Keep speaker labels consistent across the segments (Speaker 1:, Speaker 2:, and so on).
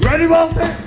Speaker 1: Ready, Walter?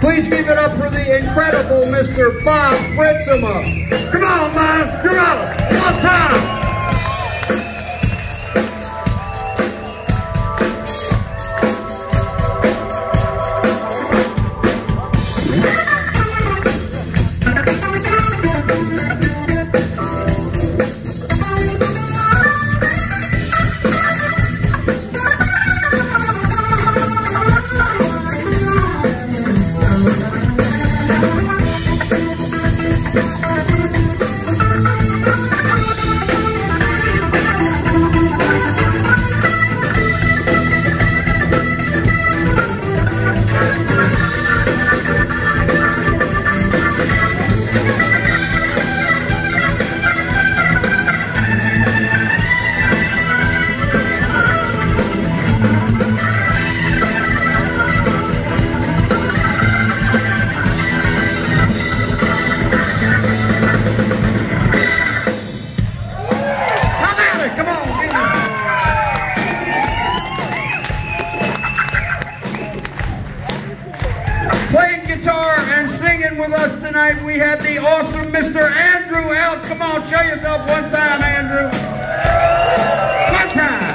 Speaker 1: Please give it up for the incredible Mr. Bob Fridzema. Come on, man. You're out. One time. Singing with us tonight, we had the awesome Mr. Andrew L. Come on, show yourself one time, Andrew. One time.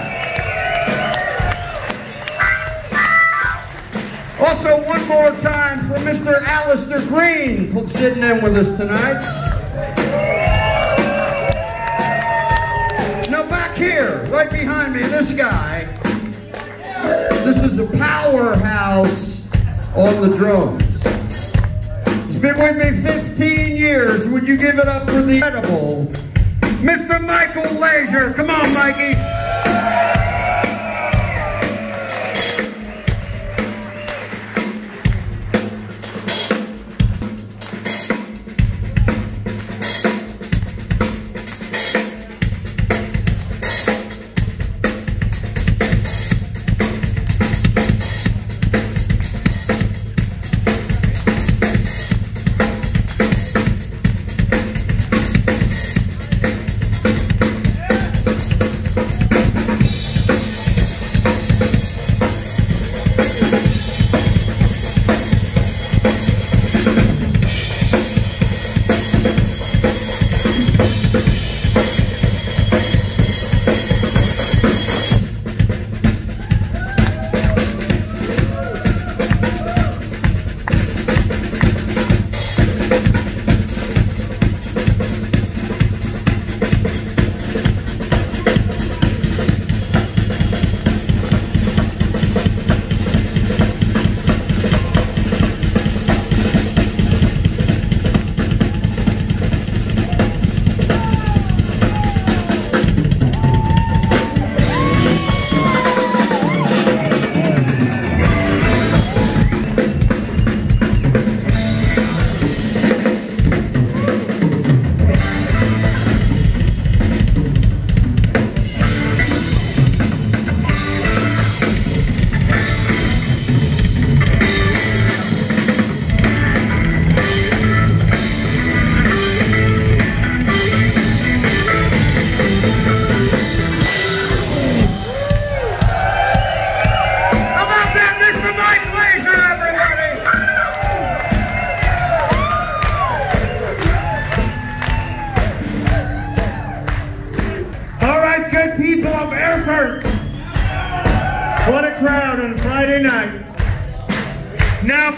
Speaker 1: Also, one more time for Mr. Alastair Greene sitting in with us tonight. Now back here, right behind me, this guy. This is a powerhouse on the drums. He's been with me 15 years. Would you give it up for the incredible Mr. Michael Leasure? Come on, Mikey.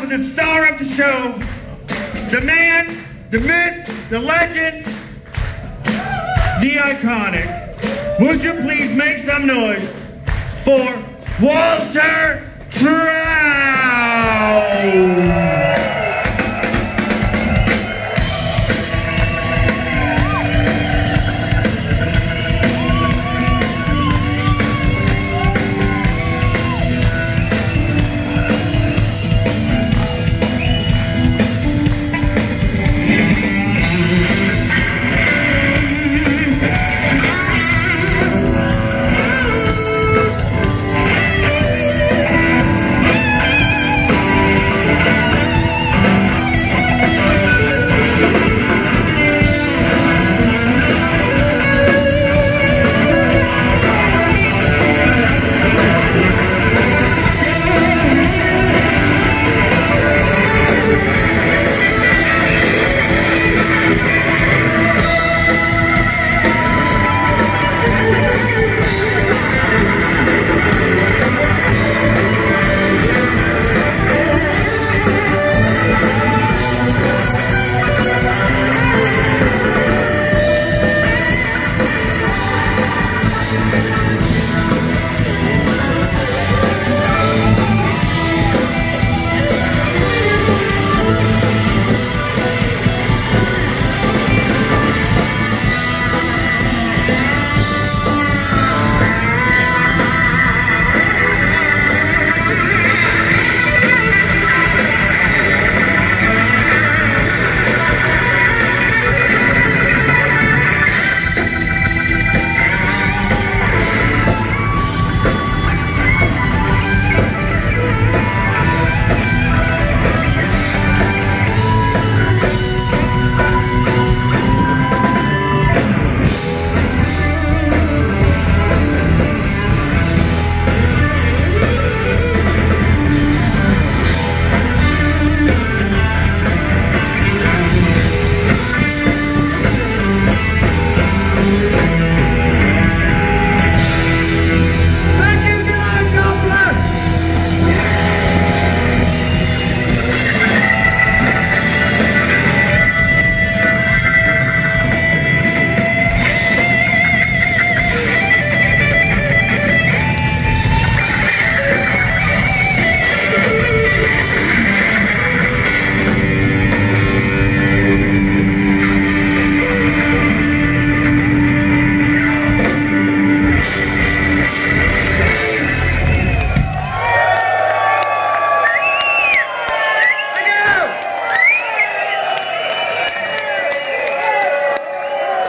Speaker 2: The star of the show, the man, the myth, the legend, the iconic. Would you please make some noise for Walter Trout?